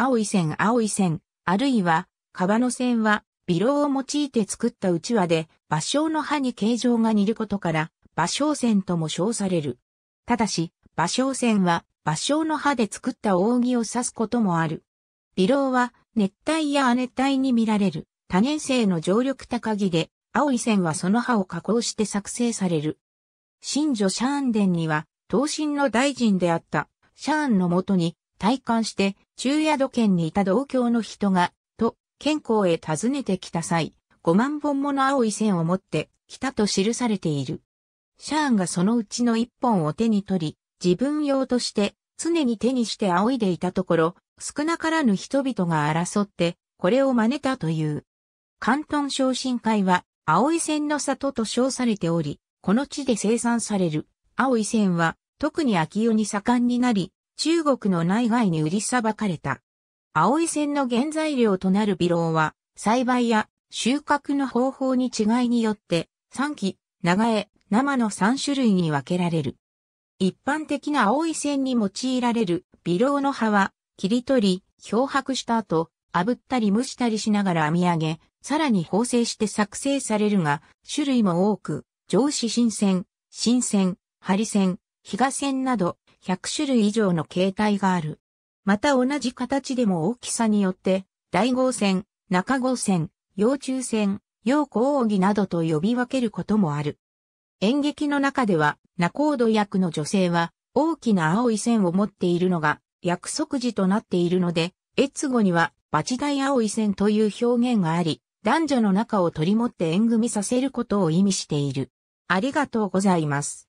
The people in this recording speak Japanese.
青い線青い線、あるいは、川の線は、微炉を用いて作った内輪で、芭蕉の葉に形状が似ることから、芭蕉線とも称される。ただし、芭蕉線は、芭蕉の葉で作った扇を指すこともある。微炉は、熱帯や亜熱帯に見られる、多年生の常緑高木で、青い線はその葉を加工して作成される。新女シャーン殿には、東神の大臣であった、シャーンのもとに、体感して、中宿県にいた同郷の人が、と、健康へ訪ねてきた際、5万本もの青い線を持って来たと記されている。シャーンがそのうちの一本を手に取り、自分用として常に手にして仰いでいたところ、少なからぬ人々が争って、これを真似たという。関東昇進会は、青い線の里と称されており、この地で生産される青い線は、特に秋夜に盛んになり、中国の内外に売りさばかれた。青い線の原材料となる微炉は、栽培や収穫の方法に違いによって、三期、長江、生の3種類に分けられる。一般的な青い線に用いられる微炉の葉は、切り取り、漂白した後、炙ったり蒸したりしながら編み上げ、さらに縫製して作成されるが、種類も多く、上司新線、新線、針線、比嘉線など、100種類以上の形態がある。また同じ形でも大きさによって、大号線、中号線、幼虫線、幼小扇などと呼び分けることもある。演劇の中では、仲人役の女性は、大きな青い線を持っているのが約束時となっているので、越後には、バチ大青い線という表現があり、男女の仲を取り持って縁組させることを意味している。ありがとうございます。